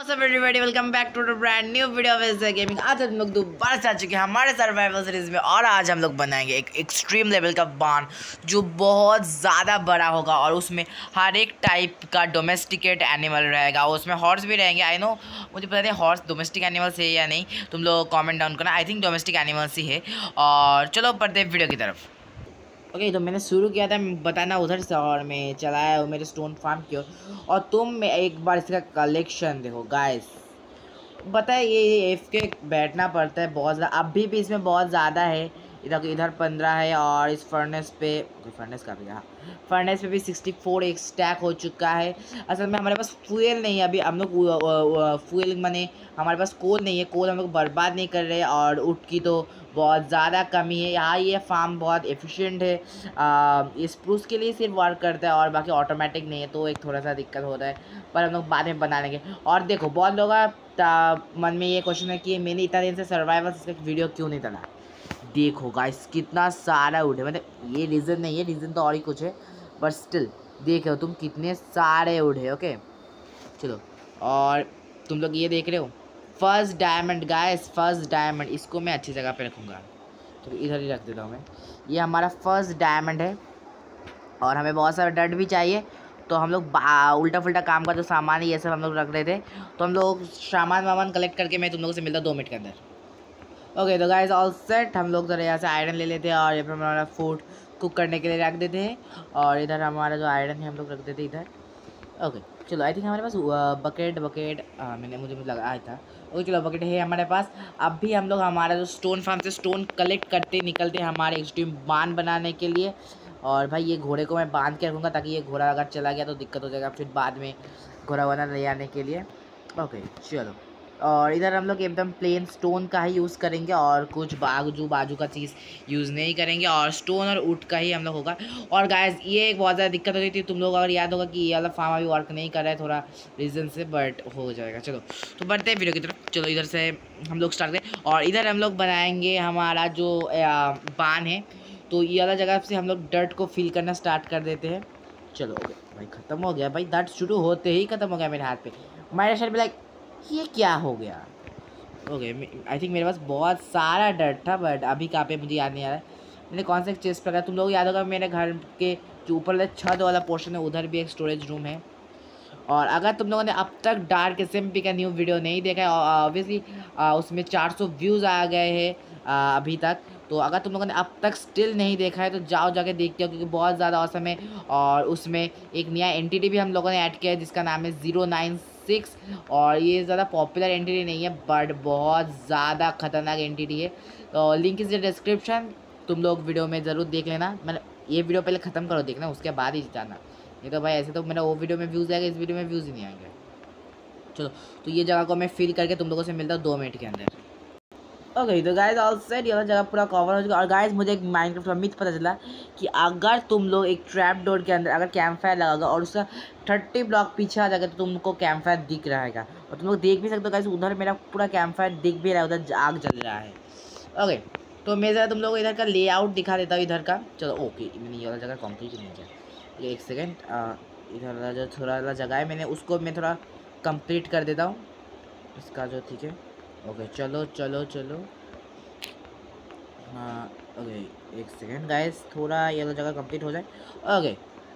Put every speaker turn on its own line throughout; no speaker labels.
Everybody welcome back to brand new video gaming आज हम लोग दोबारा से आ चुके हैं हमारे सर्वाइवल सीरीज़ में और आज हम लोग बनाएँगे एक एक्सट्रीम लेवल का बान जो बहुत ज़्यादा बड़ा होगा और उसमें हर एक टाइप का डोमेस्टिकेट एनिमल रहेगा। उसमें हॉर्स भी रहेंगे। आई नो मुझे पता नहीं हॉर्स डोमेस्टिक एनिमल्स है या नहीं। तुम लोग कॉमेंट डाउन करना। आई थिंक डोमेस्टिक एनिमल्स ही है। और चलो पढ़ते वीडियो की तरफ़। ओके तो मैंने शुरू किया था बताना उधर से और मैं चलाया मेरे स्टोन फार्म की और तुम एक बार इसका कलेक्शन देखो गाइस बताए ये एफ़ के बैठना पड़ता है बहुत ज़्यादा, अभी भी इसमें बहुत ज़्यादा है। इधर इधर पंद्रह है और इस फर्नेस पे फर्नेस का भी हाँ। फर्नेस पे भी सिक्सटी फोर एक स्टैक हो चुका है। असल में हमारे पास फ्यूल नहीं है। अभी हम लोग फ्यूल मैंने हमारे पास कोल नहीं है। कोल हम लोग बर्बाद नहीं कर रहे और उठ की तो बहुत ज़्यादा कमी है। यहाँ ये फार्म बहुत एफिशिएंट है। इस प्रूस के लिए सिर्फ़ वर्क करता है और बाकी ऑटोमेटिक नहीं है। तो एक थोड़ा सा दिक्कत होता है। पर हम लोग बाद में बना लेंगे। और देखो, बहुत लोग मन में ये क्वेश्चन है कि मैंने इतना दिन से सर्वाइवल इसका वीडियो क्यों नहीं डाला? देखो गाइस कितना सारा उठे मतलब ये रीज़न नहीं है रीज़न तो और ही कुछ है बट स्टिल देख रहे हो तुम कितने सारे उठे ओके चलो, और तुम लोग ये देख रहे हो first diamond guys first diamond इसको मैं अच्छी जगह पे रखूँगा। तो इधर ही रख देता हूँ मैं। ये हमारा फ़र्स्ट डायमंड है, और हमें बहुत सारा डट भी चाहिए। तो हम लोग उल्टा फुल्टा काम का जो सामान है ये सब हम लोग रख रहे थे तो हम लोग सामान वामान कलेक्ट करके मैं तुम लोगों से मिलता दो मिनट के अंदर। ओके तो गाइज़ ऑल सेट हम लोग जरा यहाँ से आयरन ले लेते हैं और यहाँ पर हमारा फ़ूड कुक करने के लिए रख देते हैं। और इधर हमारा जो आयरन है, हम लोग रख देते हैं इधर। ओके चलो आई थिंक हमारे पास बकेट बकेट मैंने, मुझे लगा आया था। ओके चलो बकेट है हमारे पास। अब भी हम लोग हमारा जो स्टोन फार्म से स्टोन कलेक्ट करते, निकलते हैं हमारे एक्सट्रीम बाँध बनाने के लिए। और भाई, ये घोड़े को मैं बाँध के रखूँगा ताकि ये घोड़ा अगर चला गया तो दिक्कत हो जाएगा। फिर बाद में घोड़ा वाना ले आने के लिए। ओके चलो। और इधर हम लोग एकदम प्लेन स्टोन का ही यूज़ करेंगे और कुछ बाजू बाजू का चीज़ यूज़ नहीं करेंगे और स्टोन और उठ का ही हम लोग होगा। और गाइस ये एक बहुत ज़्यादा दिक्कत हो थी। तुम लोग अगर याद होगा कि ये वाला फार्म अभी वर्क नहीं कर रहा है थोड़ा रीज़न से बट हो जाएगा। चलो तो बढ़ते हैं वीडियो की तरफ़। चलो, इधर से हम लोग स्टार्ट करें। और इधर हम लोग बनाएँगे हमारा जो बान है तो ये वाला जगह से हम लोग डर्ट को फील करना स्टार्ट कर देते हैं। चलो भाई, ख़त्म हो गया। भाई डर्ट शुरू होते ही ख़त्म हो गया मेरे हाथ पे। मारे शायद लाइक ये क्या हो गया? ओके आई थिंक मेरे पास बहुत सारा डर था बट अभी कहाँ पे मुझे याद नहीं आ रहा है। मैंने कौन सा चेस्ट पकड़ा? तुम लोग याद होगा, मेरे घर के जो ऊपर वाला छत वाला पोर्शन है, उधर भी एक स्टोरेज रूम है। और अगर तुम लोगों ने अब तक डार्क एस का न्यू वीडियो नहीं देखा है ऑब्वियसली उसमें 400 व्यूज़ आ गए हैं अभी तक। तो अगर तुम लोगों ने अब तक स्टिल नहीं देखा है तो जाओ जाके देखते हो, क्योंकि बहुत ज़्यादा औसम है। और उसमें एक नया एंटिटी भी हम लोगों ने ऐड किया है, जिसका नाम है ज़ीरो नाइन सिक्स और ये ज़्यादा पॉपुलर एंटिटी नहीं है बट बहुत ज़्यादा खतरनाक एंटिटी है। तो लिंक इज़ डिस्क्रिप्शन तुम लोग वीडियो में ज़रूर देख लेना। मैंने ये वीडियो पहले ख़त्म करो, देखना, उसके बाद ही जाना। नहीं तो भाई ऐसे तो मेरा वो वीडियो में व्यूज़ आएगा, इस वीडियो में व्यूज़ ही नहीं आएँगे। चलो तो ये जगह को मैं फिल करके तुम लोगों से मिलता हूँ दो मिनट के अंदर। ओके तो गाइस ऑल सेट ये जगह पूरा कवर हो चुका और गाइस मुझे एक माइंड का मिथ पता चला कि अगर तुम लोग एक ट्रैप डोर के अंदर अगर कैंप फायर लगाओगे और उसका थर्टी ब्लॉक पीछे आ जाएगा तो तुमको कैंप फायर दिख रहेगा और तुम लोग देख भी सकते हो गाइज़ उधर मेरा पूरा कैंप फायर दिख भी रहा है, उधर आग जल रहा है। ओके तो मैं ज़रा तुम लोग इधर का लेआउट दिखा देता हूँ इधर का। चलो ओके मैंने ये वाला जगह कंप्लीट नहीं किया। एक सेकेंड इधर वाला जो थोड़ा वाला जगह है, मैंने उसको मैं थोड़ा कंप्लीट कर देता हूँ। इसका जो ठीक है। ओके चलो चलो चलो। हाँ ओके एक सेकेंड गाइस थोड़ा ये वाला जगह कंप्लीट हो जाए। ओके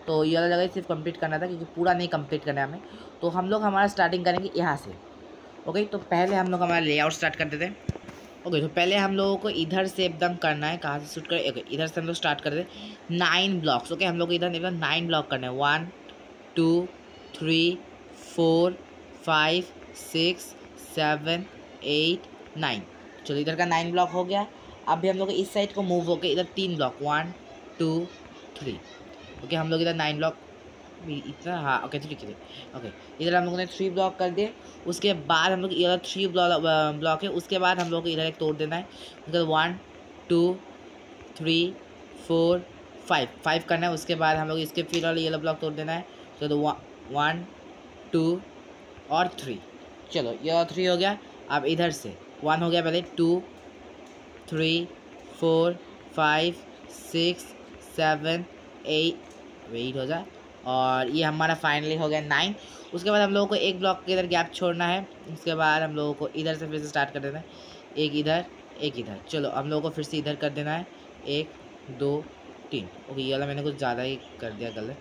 तो ये वाला जगह सिर्फ़ कंप्लीट करना था, क्योंकि पूरा नहीं कंप्लीट करना है हमें। तो हम लोग हमारा स्टार्टिंग करेंगे यहाँ से। ओके तो पहले हम लोग हमारा लेआउट स्टार्ट करते थे। ओके तो पहले हम लोगों को इधर से एकदम करना है, कहाँ से शूट करें। ओके इधर से हम लोग स्टार्ट करते दें नाइन ब्लॉक्स ओके हम लोग इधर एकदम नाइन ब्लॉक करना है। One two three four five six seven eight nine चलो इधर का नाइन ब्लॉक हो गया। अब भी हम लोग इस साइड को मूव हो गए इधर तीन block one two three okay हम लोग इधर नाइन ब्लॉक इतना हाँ ओके थ्री थ्री ओके इधर हम लोगों ने थ्री ब्लॉक कर दिए। उसके बाद हम लोग इधर थ्री ब्लॉक ब्लॉक है। उसके बाद हम लोग इधर एक तोड़ देना है। उसके one two three four five five करना है। उसके बाद हम लोग इसके फिर वाले येलो ब्लॉक तोड़ देना है। तो वन टू और थ्री चलो ये और थ्री हो गया। अब इधर से। वन हो गया पहले। Two three four five six seven eight wait हो जाए और ये हमारा फाइनली हो गया नाइन उसके बाद हम लोगों को एक ब्लॉक के इधर गैप छोड़ना है। उसके बाद हम लोगों को इधर से फिर से स्टार्ट कर देना है। एक इधर एक इधर। चलो, हम लोगों को फिर से इधर कर देना है। एक, दो, तीन। ओके ये वाला मैंने कुछ ज़्यादा ही कर दिया गलत।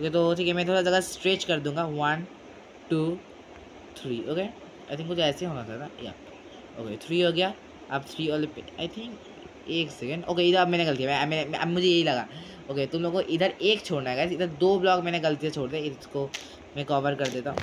ओके तो ठीक है, मैं थोड़ा जगह स्ट्रेच कर दूँगा। One two three okay I think मुझे ऐसे होना था ना, या। ओके थ्री हो गया। अब थ्री वाले पे आई थिंक एक सेकेंड ओके इधर अब मैंने गलती है मैंने अब मुझे यही लगा। ओके तुम लोग को इधर एक छोड़ना है इधर दो ब्लॉक मैंने गलती से छोड़ दिया इसको मैं कवर कर देता हूँ।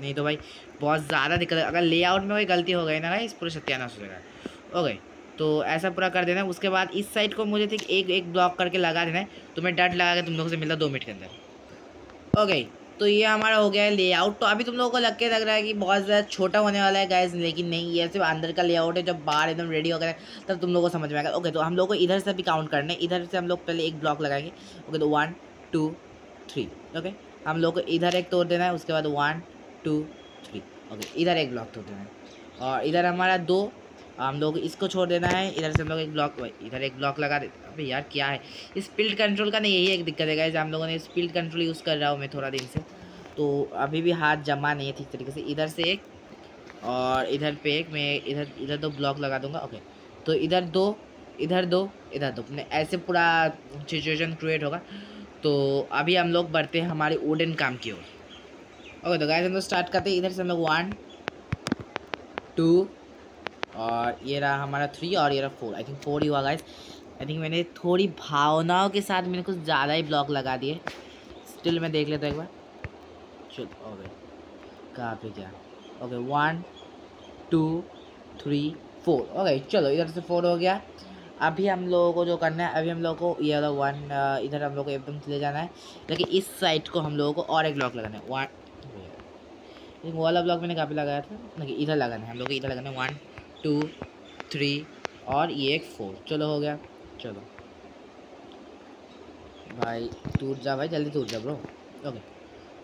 नहीं तो भाई, बहुत ज़्यादा दिक्कत अगर लेआउट में कोई गलती हो गई ना इस पूरे सत्यानाश हो जाएगा। ओके तो ऐसा पूरा कर देना। उसके बाद इस साइड को मुझे ठीक एक एक ब्लॉक करके लगा देना है। तो मैं डट लगा के तुम लोगों से मिलता दो मिनट के अंदर। ओके तो ये हमारा हो गया है लेआउट तो अभी तुम लोगों को लग के लग रहा है कि बहुत ज़्यादा छोटा होने वाला है गैस लेकिन नहीं, ये सिर्फ़ अंदर का लेआउट है, जब बाहर एकदम रेडी हो गया तब तुम लोगों को समझ में आएगा। ओके तो हम लोग को इधर से भी काउंट करना है। इधर से हम लोग पहले एक ब्लॉक लगाएँगे। ओके तो वन टू थ्री ओके हम लोग को इधर एक तोड़ देना है, उसके बाद वन टू थ्री ओके इधर एक ब्लॉक तोड़ देना है। और इधर हमारा दो हम लोग इसको छोड़ देना है, इधर से हम लोग एक ब्लॉक इधर एक ब्लॉक लगा देते अबे यार, क्या है? स्पीड कंट्रोल का नहीं यही एक दिक्कत है गाइज़ हम लोगों ने स्पीड कंट्रोल यूज़ कर रहा हूँ मैं थोड़ा दिन से। तो अभी भी हाथ जमा नहीं है ठीक तरीके से। इधर से एक और इधर पे एक, मैं इधर इधर दो ब्लॉक लगा दूँगा। ओके तो इधर दो इधर दो इधर दो। ऐसे पूरा सिचुएशन क्रिएट होगा। तो अभी हम लोग बढ़ते हैं हमारे वुडन काम की ओर। ओके तो गाइस हम लोग स्टार्ट करते हैं। इधर से हम लोग वन टू और ये रहा हमारा थ्री और ये रहा फोर आई थिंक फोर ही हुआ गाइस आई थिंक मैंने थोड़ी भावनाओं के साथ मैंने कुछ ज़्यादा ही ब्लॉक लगा दिए. स्टिल मैं देख लेता एक बार. चल ओके कहाँ पे क्या? Okay one two three four okay चलो, इधर से फोर हो गया. अभी हम लोगों को जो करना है, अभी हम लोगों को ये वाला वन इधर हम लोग को एकदम ले जाना है. लेकिन इस साइड को हम लोगों को और एक ब्लॉक लगाना है. वन वाला ब्लॉक मैंने पे लगाया था? नहीं, इधर लगाना है. हम लोग को इधर लगाना है. वन टू, थ्री और ये एक फोर। चलो हो गया। चलो। भाई, टूट जा भाई, जल्दी टूट जा ब्रो। ओके।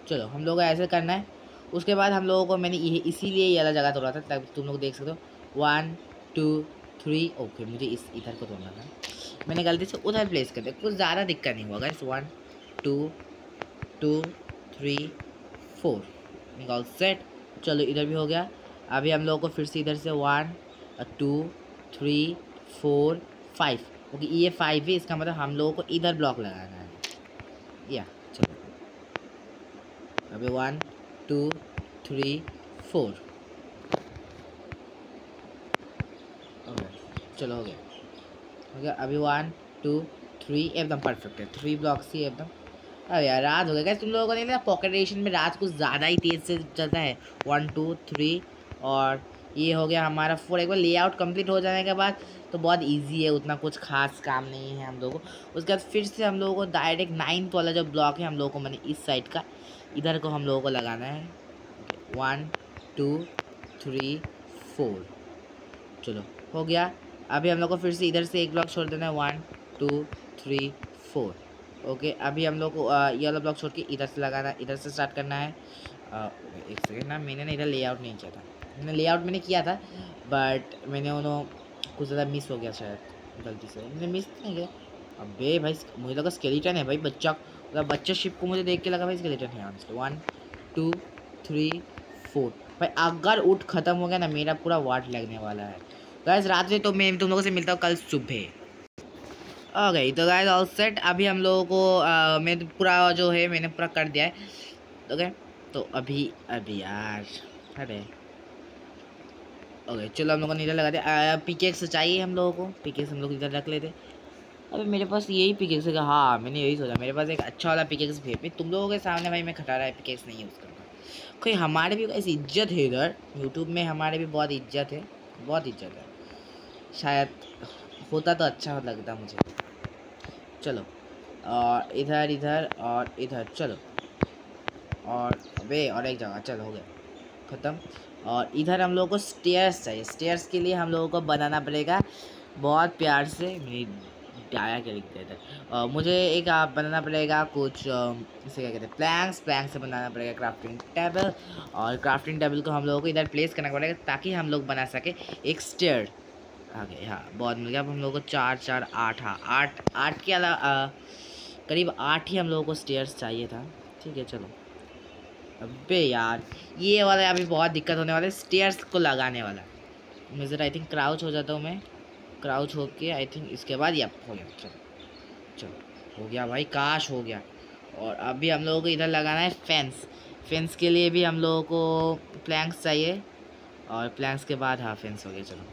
चलो, हम लोग ऐसे करना है। उसके बाद हम लोगों को मैंने ये, इसीलिए ये वाला जगह तोड़ा था, ताकि तुम लोग देख सकते हो वन टू थ्री ओके मुझे इस, इधर को तोड़ना था। मैंने गलती से उधर प्लेस कर दिया। कुछ ज़्यादा दिक्कत नहीं हुआ guys one two two three four निकाल सेट चलो, इधर भी हो गया। अभी हम लोगों को फिर से इधर से one two three four five okay ये फाइव है, इसका मतलब हम लोगों को इधर ब्लॉक लगाना है। या चलो। अभी one two three four okay चलो, हो गया। गया, अभी वन टू थ्री एकदम परफेक्ट है। थ्री ब्लॉक्स ही एकदम। अरे यार, रात हो गया। तुम लोगों को नहीं पॉकेट एडिशन में रात कुछ ज़्यादा ही तेज़ से चलता है। वन टू थ्री और ये हो गया हमारा फोर एक बार लेआउट कंप्लीट हो जाने के बाद तो बहुत इजी है उतना कुछ खास काम नहीं है हम लोगों को। उसके बाद फिर से हम लोगों को डायरेक्ट नाइन्थ वाला जो ब्लॉक है हम लोगों को मैंने इस साइड का इधर को हम लोगों को लगाना है। वन टू थ्री फोर चलो हो गया। अभी हम लोग को फिर से इधर से एक ब्लॉक छोड़ देना है। One two three four okay अभी हम लोग को ये वाला ब्लॉक छोड़ के इधर से लगाना इधर से स्टार्ट करना है। आ, एक सेकेंड ना मैंने ना इधर लेआउट नहीं किया था। मैंने लेआउट मैंने किया था बट मैंने उन्होंने कुछ ज़्यादा मिस हो गया शायद, गलती से। मैंने मिस नहीं किया। अबे भाई मुझे लगा स्केलेटन है भाई, बच्चा मतलब बच्चा शिप को मुझे देख के लगा भाई स्केलेटन है वन टू थ्री फोर भाई, अगर उठ ख़त्म हो गया ना, मेरा पूरा वाट लगने वाला है। गैस रात से तो मैं, तुम लोगों से मिलता हूँ कल सुबह। ओके तो गाइस ऑल सेट अभी हम लोगों को मैं पूरा जो है, मैंने पूरा कर दिया है। ओके तो अभी अभी यार, अरे। ओके चलो हम लोगों ने इधर लगा दिया। पिकेक्स चाहिए हम लोगों को। पिकेक्स हम लोग इधर रख लेते। अभी मेरे पास यही पिकेक्स है। हाँ मैंने यही सोचा। मेरे पास एक अच्छा वाला पिकेक्स भी तुम लोगों के सामने भाई मैं खटा रहा है पिकेक्स नहीं यूज़ करता। कोई हमारे भी ऐसी इज़्ज़त है इधर? यूट्यूब में हमारे भी बहुत इज़्ज़त है। बहुत इज़्ज़त है। शायद होता तो अच्छा लगता मुझे। चलो। और इधर इधर और इधर। चलो। और वे और एक जगह। चलो, हो गया। ख़त्म। और इधर हम लोगों को स्टेयर्स चाहिए। स्टेयर्स के लिए हम लोगों को बनाना पड़ेगा। बहुत प्यार से मेरी डाया क्या लिखते थे मुझे एक आप बनाना पड़ेगा कुछ इसे क्या कहते हैं? प्लैंक्स प्लैंक से बनाना पड़ेगा क्राफ्टिंग टेबल और क्राफ्टिंग टेबल को हम लोगों को इधर प्लेस करना पड़ेगा ताकि हम लोग बना सके एक स्टेयर आगे हाँ बहुत मिल गया। अब हम लोग को चार चार, आठ हाँ आठ आठ के अलावा करीब आठ ही हम लोगों को स्टेयर्स चाहिए था। ठीक है, चलो। अबे यार, ये वाला अभी बहुत दिक्कत होने वाला है स्टेयर्स को लगाने वाला। मैं ज़रा आई थिंक क्राउच हो जाता हूँ मैं। क्राउच हो के आई थिंक इसके बाद या हो गया, चलो चलो, हो गया भाई, काश हो गया। और अभी हम लोगों को इधर लगाना है फेंस फेंस के लिए भी हम लोगों को प्लैंक्स चाहिए। और प्लैंक्स के बाद हाँ फेंस हो गया, चलो।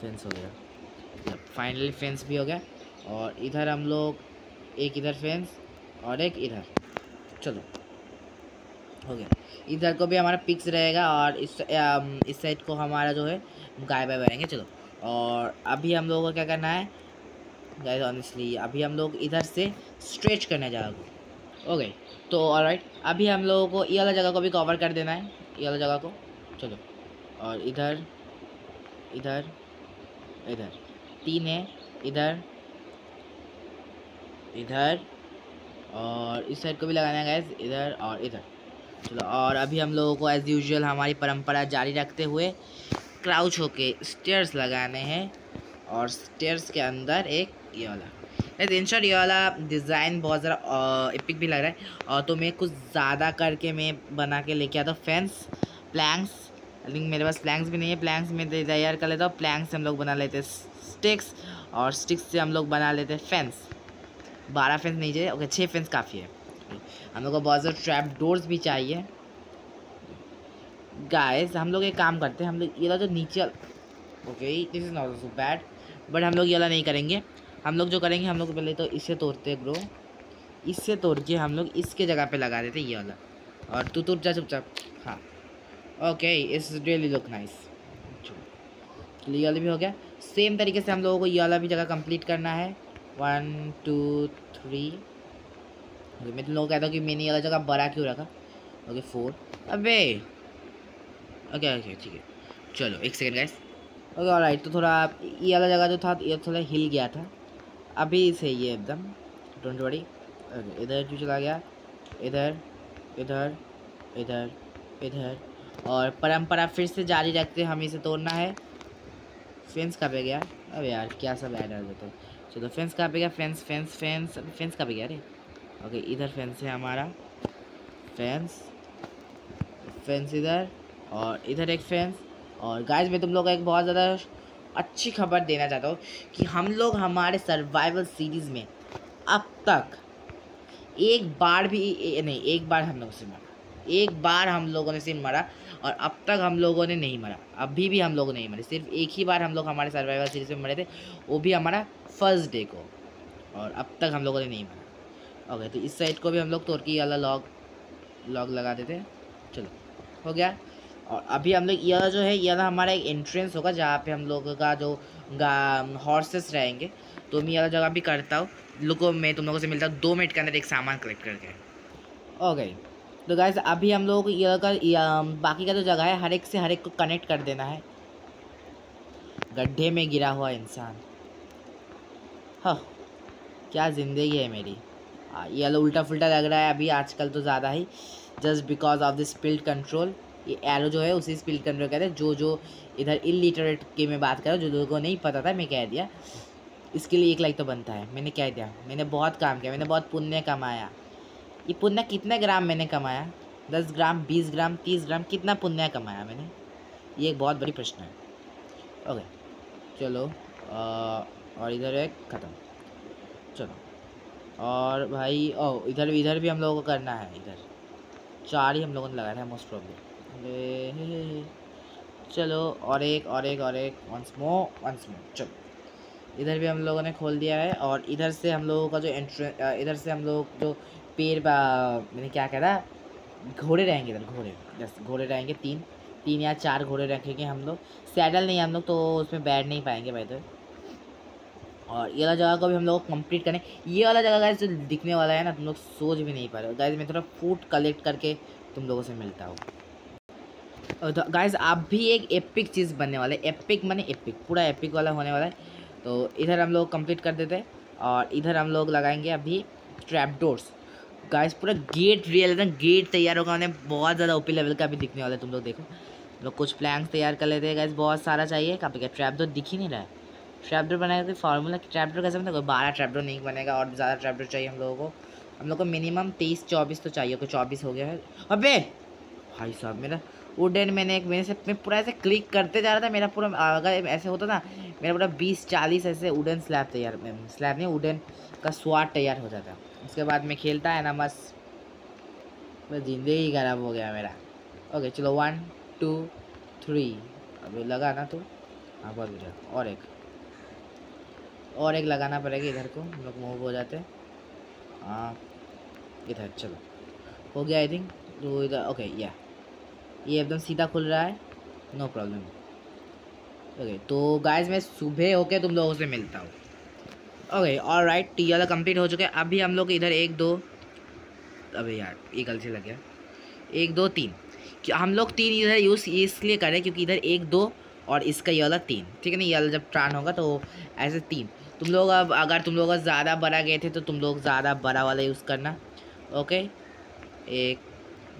फेंस हो गया। फाइनली फेंस भी हो गया। और इधर हम लोग, एक इधर फेंस और एक इधर। चलो। हो गया। इधर को भी हमारा पिक्स रहेगा और इस इस साइड को हमारा जो है, गाय बाय रहेंगे चलो। और अभी हम लोगों को क्या करना है? गाइस ऑनेस्टली अभी हम लोग इधर से स्ट्रेच करने जाओगे ओके तो ऑलराइट अभी हम लोगों को ये वाला जगह को भी कवर कर देना है, ये वाला जगह को। चलो, और इधर इधर इधर, तीन है, इधर इधर, और इस साइड को भी लगाना है गैस इधर और इधर। चलो, और अभी हम लोगों को एज़ यूजल हमारी परंपरा जारी रखते हुए क्राउच होके स्टेयर्स लगाने हैं और स्टेयर्स के अंदर एक ये वाला। नहीं इन शॉर्ट ये वाला डिज़ाइन बहुत ज़रा एपिक भी लग रहा है। और तो मैं कुछ ज़्यादा करके मैं बना के लेके आता हूँ फैंस प्लैंक्स लेकिन मेरे पास प्लैंक्स भी नहीं है। प्लैंक्स में तैयार कर लेता हूँ। प्लैंक्स से हम लोग बना लेते हैं स्टिक्स और स्टिक्स से हम लोग बना लेते हैं फेंस बारह फेंस नहीं चाहिए ओके छः फेंस काफ़ी है। हम लोग को बहुत ज़्यादा ट्रैप डोर्स भी चाहिए। गाइस हम लोग एक काम करते हैं, हम लोग ये जो नीचे okay this is not so bad but हम लोग ये नहीं करेंगे। हम लोग जो करेंगे, हम लोग पहले तो इससे तोड़ते ग्रो इससे तोड़ के हम लोग इसके जगह पे लगा देते ये वाला। और तू तुर जा चुपचाप। हाँ। ओके इस रियली लुक नाइस ये वाला भी हो गया। सेम तरीके से हम लोगों को ये वाला भी जगह कंप्लीट करना है। वन टू थ्री ओके मैं तुम लोगों को कहता हूँ कि मैंने वाला जगह बड़ा क्यों रखा? ओके फोर अबे! ओके ओके ठीक है। चलो, एक सेकेंड गैस ओके ऑलराइट तो थोड़ा ये वाला जगह जो था, ये थोड़ा हिल गया था। अभी सही है एकदम। डोंट वरी ओके इधर क्यों चला गया? इधर इधर इधर इधर। और परंपरा फिर से जारी रखते हमें इसे तोड़ना है। फेंस कहाँ पे गया? अब यार, क्या सब ऐड आ जाता है चलो फेंस कहाँ पे गया? फेंस फेंस फेंस फेंस कहाँ पे गया अरे ओके इधर फेंस है हमारा। फेंस फेंस इधर, और इधर एक फेंस और गाइस मैं तुम लोग को एक बहुत ज़्यादा अच्छी खबर देना चाहता हूँ कि हम लोग हमारे सर्वाइवल सीरीज़ में अब तक एक बार भी, नहीं, एक बार हम लोगों से मरा। एक बार हम लोगों ने सिर्फ़ मरा और अब तक हम लोगों ने नहीं मरा। अभी भी हम लोग नहीं मरे। सिर्फ़ एक ही बार हम लोग हमारे सर्वाइवल सीरीज़ में मरे थे, वो भी हमारा फ़र्स्ट डे को। और अब तक हम लोगों ने नहीं मरा। ओके तो इस साइड को भी हम लोग तुर्की वाला लॉग लॉग लगा देते हैं चलो, हो गया। और अभी हम लोग यह जो है, यह हमारा एक एंट्रेंस होगा जहाँ पे हम लोगों का जो हॉर्सेस रहेंगे। तो मैं यह जगह भी करता हूँ। लोगों मैं तुम लोगों से मिलता हूँ। दो मिनट के अंदर एक सामान कलेक्ट करके। ओके तो गाइज़ अभी हम लोगों यह का बाकी का जो जगह है, हर एक से हर एक को कनेक्ट कर देना है। गड्ढे में गिरा हुआ इंसान। हाँ क्या ज़िंदगी है मेरी। ये वाला उल्टा फुल्टा लग रहा है अभी आजकल तो ज़्यादा ही just because of this spilled control ये एरो जो है उसी स्पिल्ड कंट्रोल कहते हैं जो जो इधर इलिटरेट की मैं बात कर रहा हूँ जो लोगों को नहीं पता था मैं कह दिया। इसके लिए एक लाइक तो बनता है मैंने कह दिया? मैंने बहुत काम किया मैंने बहुत पुण्य कमाया। ये पुण्य कितने ग्राम मैंने कमाया? दस ग्राम बीस ग्राम तीस ग्राम कितना पुण्य कमाया मैंने? ये एक बहुत बड़ी प्रश्न है। ओके चलो आ, और इधर एक ख़त्म। चलो और भाई, ओ, इधर इधर भी हम लोगों को करना है, इधर। चार ही हम लोगों ने लगाया है मोस्ट प्रॉब्लम चलो, और एक और एक और एक वंस मो वंस मो चलो। इधर भी हम लोगों ने खोल दिया है, और इधर से हम लोगों का जो एंट्रेंस इधर से हम लोग जो पेड़ मैंने क्या कह रहा घोड़े रहेंगे इधर, घोड़े। जस घोड़े रहेंगे, तीन। तीन या चार घोड़े रखेंगे हम लोग। सैडल नहीं हम लोग तो उसमें बैठ नहीं पाएँगे भाई तो और ये वाला जगह को भी हम लोग कंप्लीट करें। ये वाला जगह गाइज़ जो दिखने वाला है ना, तुम लोग सोच भी नहीं पा रहे हो। गाइज़ मैं थोड़ा फ़ूड कलेक्ट करके तुम लोगों से मिलता हूँ। तो गाइज़ आप भी एक एपिक चीज़ बनने वाला है। एपिक माने एपिक पूरा एपिक वाला होने वाला है। तो इधर हम लोग कंप्लीट कर देते हैं और इधर हम लोग लगाएँगे अभी ट्रैप डोर्स गाइस पूरा गेट रियल एकदम गेट तैयार होगा। उन्हें बहुत ज़्यादा ओपी लेवल का भी दिखने वाला है, तुम लोग देखो। लोग कुछ प्लैंक्स तैयार कर लेते हैं गाइस बहुत सारा चाहिए। पे क्या ट्रैप डोर दिख ही नहीं रहा है। ट्रैपडोर बनाएगा कोई फार्मूला ट्रैपडोर कैसे बनेगा? कोई बारह ट्रैपडोर नहीं बनेगा और ज़्यादा ट्रैपडोर चाहिए हम लोगों को। हम लोग को मिनिमम तेईस, चौबीस तो चाहिए ओके चौबीस हो गया है। अबे! भाई साहब, मेरा वुडन मैंने एक मेरे से, मैं पूरा ऐसे क्लिक करते जा रहा था, मेरा पूरा, अगर ऐसे होता ना, मेरा पूरा बीस, चालीस ऐसे वुडन स्लैब तैयार स्लैब नहीं वुडन का स्वाद तैयार हो जाता। उसके बाद में खेलता है ना मस्त बस ज़िंदगी खराब हो गया मेरा। ओके चलो वन टू थ्री अभी लगा ना तो हाँ बहुत और एक। और एक लगाना पड़ेगा इधर को, हम लोग मूव हो जाते हैं। इधर, चलो। हो गया आई थिंक तो इधर ओके या ये एकदम सीधा खुल रहा है नो प्रॉब्लम ओके तो गाइस मैं सुबह होके तुम लोगों से मिलता हूँ। ओके और राइट टी वाला कंप्लीट हो चुका है। अभी हम लोग इधर एक, दो, अबे यार एक गलती लग गया। एक, दो, तीन। हम लोग तीन इधर यूज़ इसलिए करें क्योंकि इधर एक, दो और इसका ये वाला तीन। ठीक है ना, ये वाला जब ट्रान होगा तो ऐसे तीन। तुम लोग अब अगर तुम लोग ज़्यादा बड़ा गए थे तो तुम लोग ज़्यादा बड़ा वाला यूज़ करना ओके एक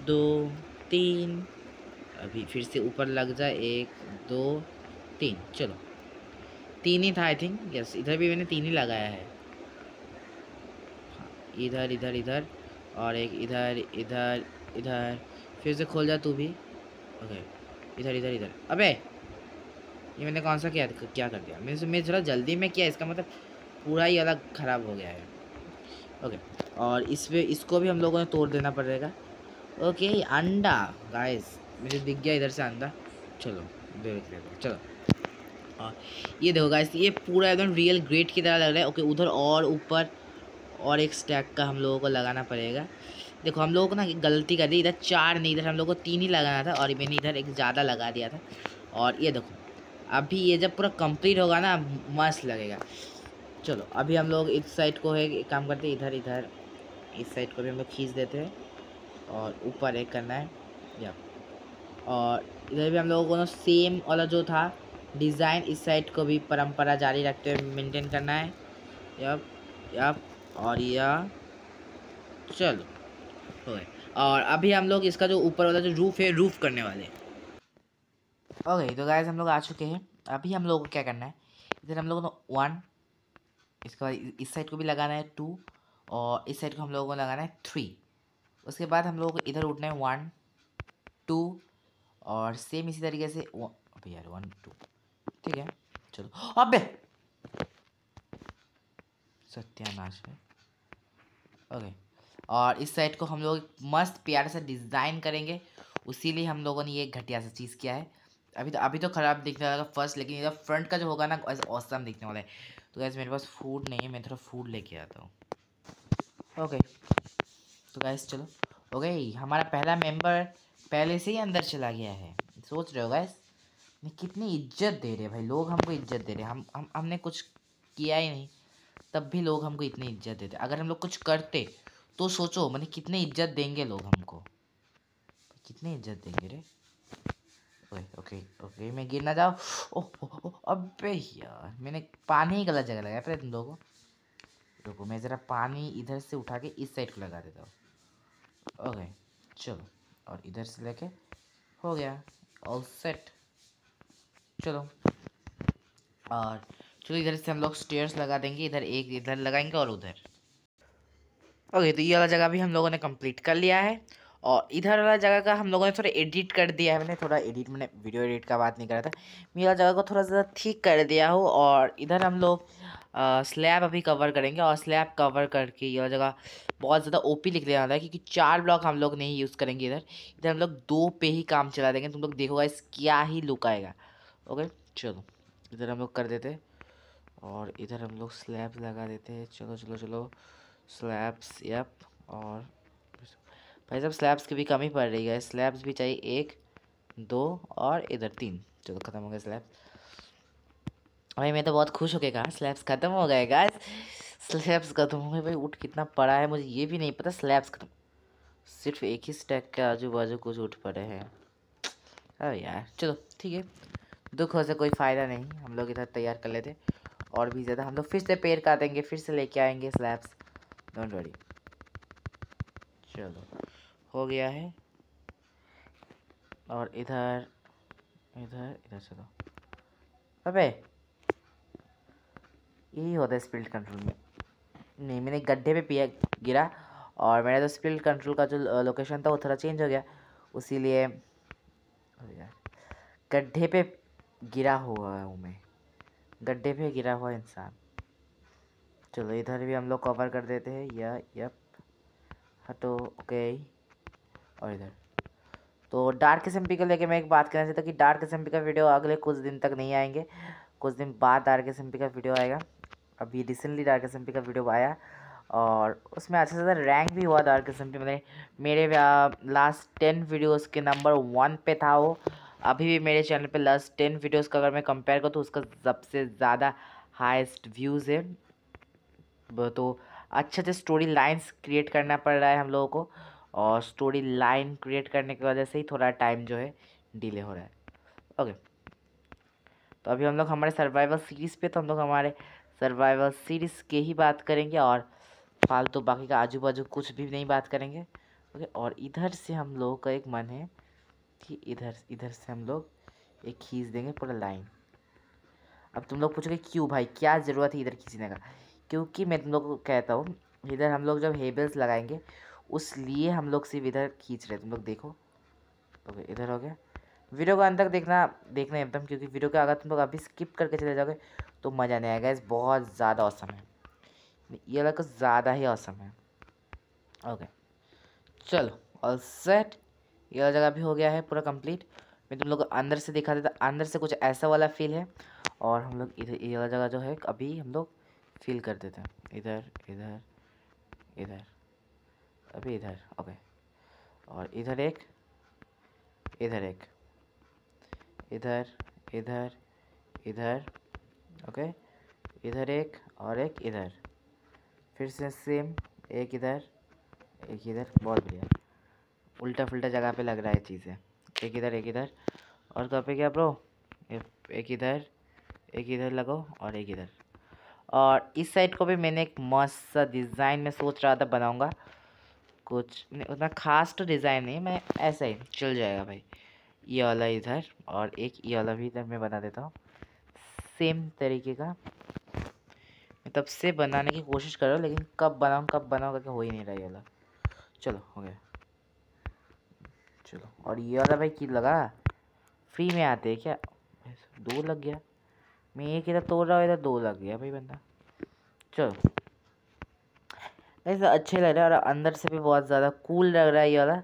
दो तीन अभी फिर से ऊपर लग जाए एक दो तीन चलो। तीन ही था आई थिंक यस इधर भी मैंने तीन ही लगाया है। हाँ, इधर इधर इधर और एक इधर इधर इधर फिर से खोल जा तू भी। ओके इधर इधर इधर। अबे! ये मैंने कौन सा क्या क्या कर दिया? मैंने मैं थोड़ा जल्दी में किया, इसका मतलब पूरा ही अलग ख़राब हो गया है। ओके और इस पर इसको भी हम लोगों ने तोड़ देना पड़ेगा। ओके अंडा गाइस मुझे दिख गया इधर से अंडा। चलो, देख लेते चलो। और ये देखो गाइस ये पूरा एकदम रियल ग्रेट की तरह लग रहा है। ओके उधर और ऊपर और एक स्टैक का हम लोगों को लगाना पड़ेगा। देखो, हम लोगों को ना गलती कर दी। इधर चार नहीं, इधर हम लोग को तीन ही लगाना था और मैंने इधर एक ज़्यादा लगा दिया था। और ये देखो अभी ये जब पूरा कंप्लीट होगा ना, मस्त लगेगा। चलो, अभी हम लोग इस साइड को है काम करते इधर इधर। इस साइड को भी हम लोग खींच देते हैं और ऊपर एक करना है। या। और इधर भी हम लोगों को सेम वाला जो था डिज़ाइन इस साइड को भी परंपरा जारी रखते हुए मेंटेन करना है। यप यप और यह चलो, हो गए और अभी हम लोग इसका जो ऊपर वाला जो रूफ़ है रूफ़ करने वाले हैं। ओके तो गाइस हम लोग आ चुके हैं। अभी हम लोगों को क्या करना है? इधर हम लोगों को वन इसके बाद इस साइड को भी लगाना है टू और इस साइड को हम लोगों को लगाना है थ्री उसके बाद हम लोगों को इधर उठना है वन टू और सेम इसी तरीके से अबे यार वन टू ठीक है? चलो। अबे! सत्यानाश है। ओके और इस साइड को हम लोग मस्त प्यारे से डिज़ाइन करेंगे। उसी लिए हम लोगों ने ये घटिया सा चीज़ किया है। अभी तो अभी तो ख़राब दिखने वाला फ़र्स्ट लेकिन इधर फ्रंट का जो होगा ना औसम दिखने वाला है। तो गैस मेरे पास फ़ूड नहीं है, मैं थोड़ा फ़ूड लेके आता हूँ। ओके तो गैस चलो। ओके हमारा पहला मेंबर पहले से ही अंदर चला गया है। सोच रहे हो गैस कितनी इज़्ज़त दे रहे भाई, लोग हमको इज़्ज़त दे रहे हम हम, हमने कुछ किया ही नहीं, तब भी लोग हमको इतनी इज़्ज़त देते। अगर हम लोग कुछ करते तो सोचो मैंने कितनी इज़्ज़त देंगे लोग हमको? कितनी इज़्ज़त देंगे रे? ओके ओके ओके, मैं गिर ना जाओ अबे यार, मैंने पानी ही गलत जगह लगाया पहले तुम लोगों रुको, मैं ज़रा पानी इधर से उठा के इस साइड को लगा देता हूँ। ओके, चलो, और इधर से लेके, हो गया ऑल सेट चलो, और चलो, इधर से हम लोग स्टेयर्स लगा देंगे, इधर एक, इधर लगाएँगे और उधर। ओके तो ये वाला जगह भी हम लोगों ने कंप्लीट कर लिया है। और इधर वाला जगह का हम लोगों ने थोड़ा एडिट कर दिया है। मैंने थोड़ा एडिट मैंने वीडियो एडिट का बात नहीं करा था। मैं मेरा जगह को थोड़ा ज़्यादा ठीक कर दिया हूँ और इधर हम लोग स्लैब अभी कवर करेंगे और स्लैब कवर करके यह जगह बहुत ज़्यादा ओपी लिख देना है क्योंकि चार ब्लॉक हम लोग नहीं यूज़ करेंगे इधर। इधर हम लोग दो पे ही काम चला देंगे। तुम लोग देखोगा इस क्या ही लुक आएगा। ओके चलो, इधर हम लोग कर देते और इधर हम लोग स्लैब लगा देते हैं। चलो चलो चलो स्लैब्स यप और भाई साहब स्लैब्स की भी कमी पड़ रही है स्लैब्स भी चाहिए एक, दो और इधर तीन. चलो, ख़त्म हो गए स्लैब भाई, मैं तो बहुत खुश हो गया कहा स्लैब्स ख़त्म हो गए गाइस स्लैब्स ख़त्म हो गए भाई. उठ, कितना पड़ा है मुझे ये भी नहीं पता. स्लैब्स ख़त्म. सिर्फ़ एक ही स्टैक के आजू बाजू कुछ उठ पड़े हैं. अरे यार, चलो, ठीक है. दुख हो से कोई फ़ायदा नहीं. हम लोग इधर तैयार कर लेते और भी ज़्यादा, हम लोग फिर से पेड़ काटेंगे, फिर से लेके आएँगे स्लैब्स डोंट वरी चलो. हो गया है। और इधर इधर इधर चलो अबे, यही होता है स्पिरिट कंट्रोल में। नहीं, मैंने गड्ढे पे पिया, गिरा, और मेरा तो स्पिल कंट्रोल का जो लोकेशन था, वो थोड़ा चेंज हो गया। उसी लिए गड्ढे पे गिरा हुआ हूँ मैं। गड्ढे पे गिरा हुआ इंसान। चलो, इधर भी हम लोग कवर कर देते हैं। या, यप। हटो ओके और इधर। तो डार्क एस को लेके मैं एक बात कहना चाहता हूँ कि डार्क एस का वीडियो अगले कुछ दिन तक नहीं आएँगे। कुछ दिन बाद डार्क एस का वीडियो आएगा। अभी रिसेंटली डार्क एस का वीडियो आया और उसमें अच्छा ज़्यादा रैंक भी हुआ डार्क एस मतलब मेरे लास्ट टेन वीडियोस के नंबर वन पे था वो। अभी भी मेरे चैनल पे लास्ट टेन वीडियोस का अगर मैं कंपेयर करूँ तो उसका सबसे ज़्यादा हाईएस्ट व्यूज़ है। तो अच्छे अच्छे स्टोरी लाइन्स क्रिएट करना पड़ रहा है हम लोगों को। और स्टोरी लाइन क्रिएट करने की वजह से ही थोड़ा टाइम जो है डिले हो रहा है। ओके तो अभी हम लोग हमारे सर्वाइवल सीरीज़ पे तो हम लोग हमारे सर्वाइवल सीरीज़ के ही बात करेंगे और फालतू तो बाकी का आजू बाजू कुछ भी नहीं बात करेंगे। ओके और इधर से हम लोगों का एक मन है कि इधर इधर से हम लोग एक खींच देंगे पूरा लाइन अब तुम लोग पूछोगे, क्यों भाई? क्या ज़रूरत है इधर खींचने का? क्योंकि मैं तुम लोग को कहता हूँ, इधर हम लोग जब हेबल्स लगाएँगे उस लिए हम लोग सिर्फ़ इधर खींच रहे तुम लोग देखो। ओके, इधर हो गया। वीडियो को अंत तक देखना देखना एकदम, क्योंकि वीडियो का अगर तुम लोग अभी स्किप करके चले जाओगे तो मज़ा नहीं आएगा। इस बहुत ज़्यादा औसम है। ये वाला ज़्यादा ही औसम है। ओके, चलो ऑल सेट ये जगह भी हो गया है पूरा कंप्लीट मैं तुम लोग को अंदर से दिखा देता, अंदर से कुछ ऐसा वाला फील है। और हम लोग इधर, ये जगह जो है, अभी हम लोग फील कर देते हैं। इधर इधर इधर। अभी इधर ओके और इधर एक इधर एक, इधर इधर इधर ओके इधर एक और एक इधर, फिर से सेम एक इधर एक इधर, बहुत बढ़िया. उल्टा फुल्टा जगह पे लग रहा है चीज़ें. एक इधर एक इधर. और कहाँ पे क्या ब्रो एक इधर एक इधर लगाओ और एक इधर. और इस साइड को भी मैंने एक मस्त सा डिज़ाइन में सोच रहा था, बनाऊँगा. कुछ, नहीं, उतना खास तो डिज़ाइन नहीं, मैं ऐसा ही चल जाएगा भाई। ये वाला इधर, और एक ये वाला भी इधर मैं बना देता हूँ। सेम तरीके का। मैं तब से बनाने की कोशिश कर रहा हूँ, लेकिन कब बनाऊँ कब बनाऊँ करके हो ही नहीं रहा ये वाला। चलो, हो गया। चलो, और ये वाला भाई की लगा। फ्री में आते हैं क्या? दो लग गया। मैं एक इधर तोड़ रहा हूँ, इधर दो लग गया भाई बंदा। चलो। ऐसा अच्छे लग रहा है और अंदर से भी बहुत ज़्यादा कूल लग रहा है ये वाला।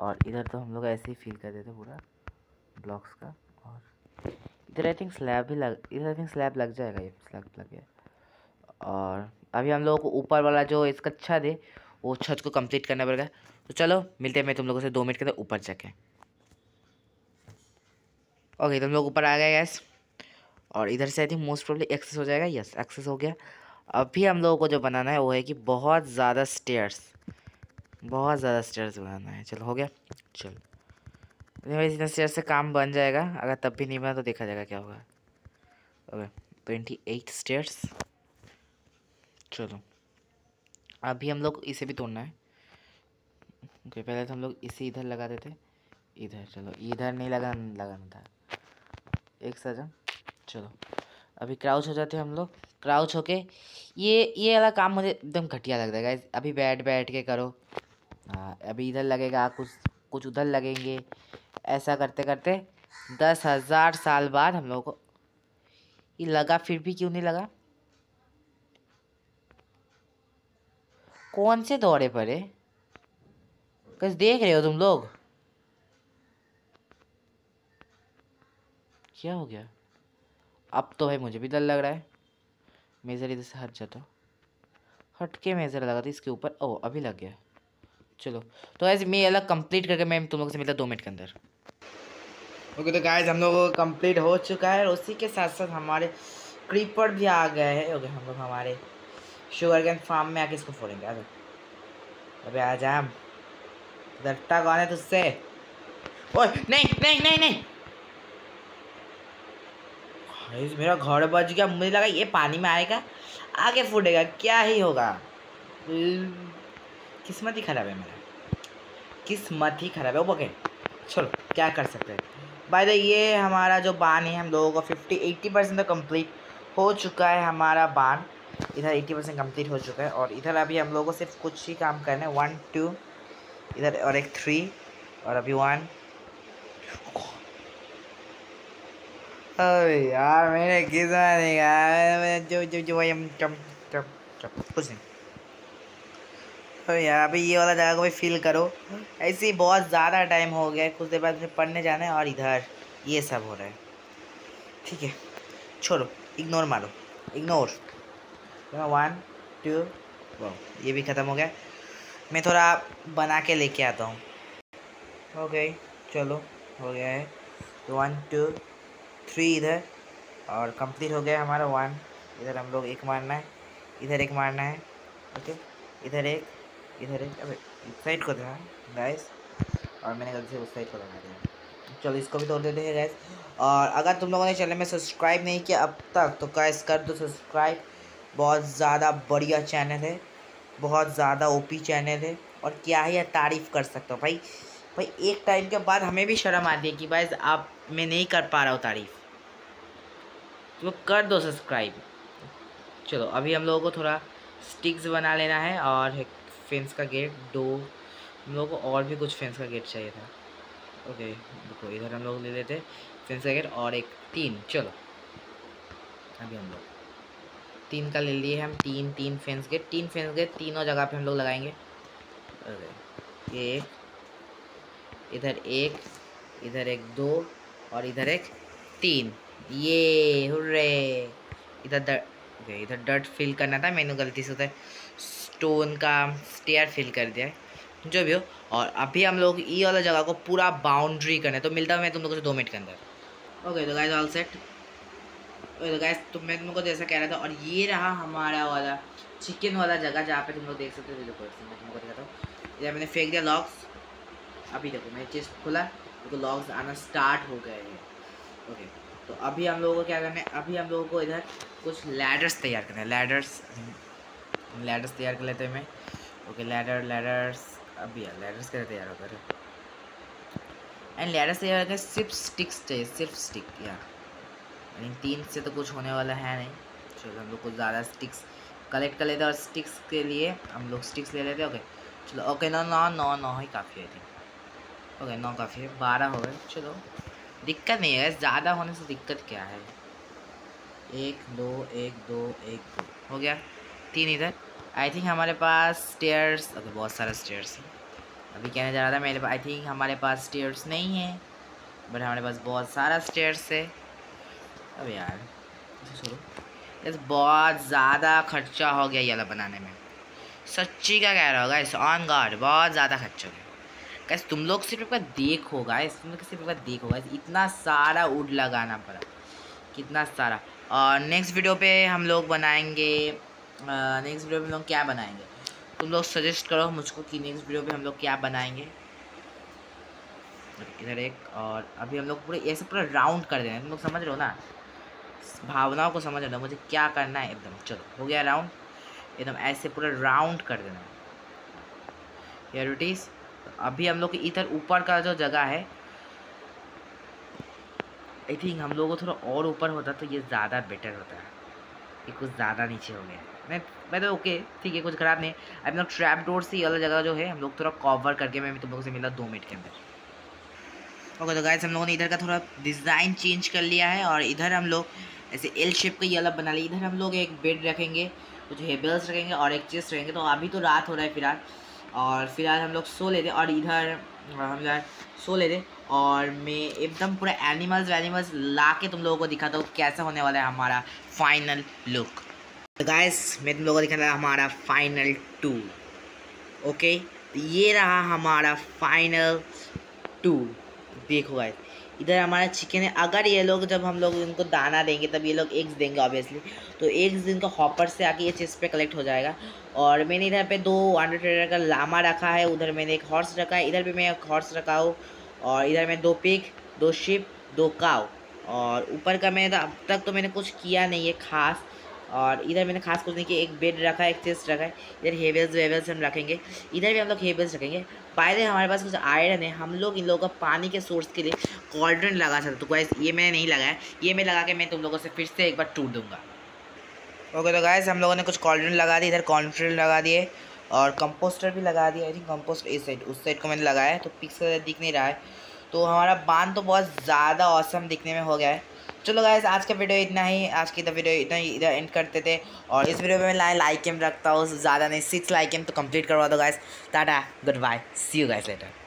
और इधर तो हम लोग ऐसे ही फील कर देते पूरा ब्लॉक्स का। और इधर आई थिंक स्लैब भी लग, इधर आई थिंक स्लैब लग जाएगा, ये स्लैब लग गया। और अभी हम लोगों को ऊपर वाला जो इसका छत है, वो छत को कंप्लीट करना पड़ेगा। तो चलो, मिलते हैं मैं तुम लोगों से दो मिनट के अंदर ऊपर जाके ओके तुम लोग ऊपर आ गए गैस और इधर से I think most probably access हो जाएगा। यस एक्सेस हो गया। अभी हम लोगों को जो बनाना है वो है कि बहुत ज़्यादा स्टेयर्स बहुत ज़्यादा स्टेयर्स बनाना है। चलो, हो गया। चलो। इतना स्टेयर से काम बन जाएगा। अगर तब भी नहीं बना तो देखा जाएगा क्या होगा। ओके ट्वेंटी एट स्टेयर्स चलो। अभी हम लोग इसे भी तोड़ना है। ओके पहले तो हम लोग इसे इधर लगा देते इधर, चलो। इधर नहीं लगा लगाना था। एक सजा चलो। अभी क्राउच हो जाते हैं हम लोग। क्राउच होके। ये ये वाला काम मुझे एकदम घटिया लगता है गाइस अभी बैठ बैठ के करो। हाँ अभी इधर लगेगा, कुछ कुछ उधर लगेंगे। ऐसा करते करते दस हज़ार साल बाद हम लोगों को ये लगा, फिर भी क्यों नहीं लगा? कौन से दौरे पर है? कैसे देख रहे हो तुम लोग? क्या हो गया? अब तो भाई मुझे भी डर लग रहा है। मेज़र इधर से हट जाता। हट के मेज़र लगा था, इसके ऊपर। ओ अभी लग गया। चलो तो ऐसे मैं अलग कंप्लीट करके मैं तुम लोग से मिलता दो मिनट के अंदर। ओके तो गाइस हम लोग कंप्लीट हो चुका है और उसी के साथ साथ हमारे क्रीपर भी आ गए हैं। ओके हम लोग हमारे शुगर कैन फार्म में आके इसको फोड़ेंगे। अगर अबे, आ जा डरता कौन है तुझसे? ओए, नहीं नहीं नहीं नहीं। मेरा घर बच गया, मुझे लगा ये पानी में आएगा, आगे फूटेगा, क्या ही होगा? किस्मत ही खराब है मेरा। किस्मत ही खराब है। बके चलो, क्या कर सकते हैं? बाय द ये हमारा जो बान है, हम लोगों का फिफ्टी एट्टी परसेंट तो कंप्लीट हो चुका है हमारा बान। इधर एट्टी परसेंट कंप्लीट हो चुका है और इधर अभी हम लोगों को सिर्फ़ कुछ ही काम करना है। वन टू इधर और एक थ्री और अभी वन अरे यार मैंने किस्मत नहीं कहा जो जो जो हम चम चम चम कुछ नहीं तो यार अभी ये वाला जगह को भी फील करो ऐसे ही बहुत ज़्यादा टाइम हो गया है, कुछ देर बाद पढ़ने जाना है और इधर ये सब हो रहा है। ठीक है, छोड़ो इग्नोर मारो इग्नोर वन टू वो ये भी ख़त्म हो गया। मैं थोड़ा बना के लेके आता हूँ। ओके चलो, हो गया है। वन टू थ्री इधर, और कंप्लीट हो गया हमारा वन इधर हम लोग एक मारना है, इधर एक मारना है ओके इधर एक इधर एक, अबे साइड को देना गैस और मैंने गलती से उस साइड को लगा दिया। चलो, इसको भी तोड़ देते हैं गैस और अगर तुम लोगों ने चैनल में सब्सक्राइब नहीं किया अब तक तो गैस कर दो सब्सक्राइब बहुत ज़्यादा बढ़िया चैनल है, बहुत ज़्यादा ओपी चैनल है, और क्या ही तारीफ़ कर सकता हूँ, भाई. भाई, एक टाइम के बाद हमें भी शर्म आती है कि भाई, आप मैं नहीं कर पा रहा हूँ तारीफ़। तो कर दो सब्सक्राइब चलो, अभी हम लोगों को थोड़ा स्टिक्स बना लेना है और एक फेंस का गेट दो, हम लोगों को और भी कुछ फेंस का गेट चाहिए था। ओके देखो इधर हम लोग ले लेते फेंस का गेट और एक तीन, चलो। अभी हम लोग, तीन का ले लिए हम, तीन तीन फेंस गेट तीन फेंस गेट तीनों जगह पे हम लोग लगाएँगे। एक इधर एक इधर एक दो और इधर एक तीन। ये, हुर्रे। इधर डर ओके इधर डर्ट फिल करना था, मैंने गलती से उधर स्टोन का स्टेयर फिल कर दिया है। जो भी हो, और अभी हम लोग ई वाला जगह को पूरा बाउंड्री करना है। तो मिलता हूँ मैं तुम लोगों से दो मिनट के अंदर। ओके तो गाइस ऑल सेट ओके तो गाइस तो मैं तुम लोग को जैसा कह रहा था, और ये रहा हमारा वाला चिकन वाला जगह जहाँ पे तुम लोग देख सकते हो देखो मैं तुमको दिखाता हूँ। इधर मैंने फेंक दिया लॉक्स अभी देखो, मैंने चेस्ट खोला, देखो लॉक्स आना स्टार्ट हो गए हैं। ओके तो अभी हम लोगों को क्या करना है? अभी हम लोगों को इधर कुछ लैडर्स तैयार करना है। लैडर्स लैडर्स तैयार कर लेते हैं मैं ओके लैडर लैडर्स अभी यार लैडर्स कैसे तैयार होता है? एंड लैडर्स तैयार है सिर्फ़ स्टिक्स चाहिए सिर्फ़ स्टिक यार तीन से तो कुछ होने वाला है नहीं। चलो, हम लोग कुछ ज़्यादा स्टिक्स कलेक्ट कर लेते हैं और स्टिक्स के लिए हम लोग स्टिक्स ले लेते हैं। ओके चलो ओके नौ नौ नौ नौ ही काफ़ी है ओके नौ काफ़ी बारह हो गए। चलो। दिक्कत नहीं है ज़्यादा होने से दिक्कत क्या है? एक, दो एक दो एक, दो। हो गया। तीन इधर। आई थिंक हमारे पास स्टेयर्स अगर बहुत सारा स्टेयर्स है। अभी कहने जा रहा था मेरे पास आई थिंक हमारे पास स्टेयर्स नहीं है बट हमारे पास बहुत सारा स्टेयर्स है। अब यार छोड़ो। इस बहुत ज़्यादा खर्चा हो गया ये बनाने में। सच्ची का कह रहा होगा इस ऑन गार्ड बहुत ज़्यादा खर्चा हो गया। कैसे तुम लोग सिर्फ़ एक बार देखो गाइस तुम लोग सिर्फ़ एक बार देखो इतना सारा उड लगाना पड़ा। कितना सारा। और नेक्स्ट वीडियो पे हम लोग बनाएँगे नेक्स्ट वीडियो में हम लोग क्या बनाएँगे? तुम लोग सजेस्ट करो मुझको कि नेक्स्ट वीडियो में हम लोग क्या बनाएँगे। इधर एक, और अभी हम लोग पूरे ऐसे पूरा राउंड कर देना तुम लोग समझ रहे हो ना? भावनाओं को समझ रहे हो मुझे क्या करना है? एकदम, चलो, हो गया राउंड एकदम ऐसे पूरा राउंड कर देना है। इट इज़ अभी हम लोग इधर ऊपर का जो जगह है आई थिंक हम लोगों को थोड़ा और ऊपर होता तो ये ज़्यादा बेटर होता। है ये कुछ ज़्यादा नीचे हो गया। मैं मैं तो ओके ठीक है, कुछ ख़राब नहीं है। अब लोग ट्रैप डोर से अलग जगह जो है, हम लोग थोड़ा कवर करके मैं तुम लोगों से मिला दो मिनट के अंदर। ओके तो गाइस हम लोगों ने इधर का थोड़ा डिज़ाइन चेंज कर लिया है और इधर हम लोग ऐसे एल शेप का ये अलग बना लिया। इधर हम लोग एक बेड रखेंगे, कुछ हेबल्स रखेंगे और एक चेस्ट रखेंगे। तो अभी तो रात हो रहा है फ़िलहाल। और फ़िलहाल हम लोग सो लेते और इधर हम जो सो लेते और मैं एकदम पूरा एनिमल्स वैनिमल्स ला के तुम लोगों को दिखाता हूँ कैसा होने वाला है हमारा फाइनल लुक गाइस मैं तुम लोगों को दिखाता हमारा फाइनल टू ओके ये रहा हमारा फाइनल टू देखो गाइस इधर हमारा चिकन है। अगर ये लोग जब हम लोग इनको दाना देंगे, तब ये लोग एग्स देंगे ऑब्वियसली तो एग्स इनका हॉपर से आके ये चीज़ पे कलेक्ट हो जाएगा। और मैंने इधर पे दो अंडर ट्रेडर का लामा रखा है। उधर मैंने एक हॉर्स रखा है। इधर भी मैं एक हॉर्स रखा हूँ। और इधर मैं दो पिग दो शिप दो काव और ऊपर का मैं अब तक तो मैंने कुछ किया नहीं है खास। और इधर मैंने खास कुछ नहीं किया। एक बेड रखा है, एक चेस्ट रखा है। इधर हेवल्स वेवल्स हम रखेंगे। इधर भी हम लोग हेवल्स रखेंगे। बाय हमारे पास कुछ आयरन है। हम लोग इन लोगों का पानी के सोर्स के लिए कॉल्ड्रन लगा सकते तो गाइस ये मैंने नहीं लगाया। ये मैं लगा के मैं तुम लोगों से फिर से एक बार टूट दूँगा। ओके तो गाइस हम लोगों ने कुछ कॉल्ड्रिन लगा दी इधर कॉन्ट्रिल लगा दिए। और कंपोस्टर भी लगा दिया। आई थिंक कंपोस्ट इस साइड उस साइड को मैंने लगाया तो पिक्स दिख नहीं रहा है। तो हमारा बाँध तो बहुत ज़्यादा औसम दिखने में हो गया है। चलो गाइस आज का वीडियो इतना ही। आज की तो वीडियो इतना ही, इधर एंड करते थे। और इस वीडियो में मैं लाइक एम रखता हूँ, ज़्यादा नहीं सिक्स लाइक एम तो कंप्लीट करवा दो guys tata good bye see you guys later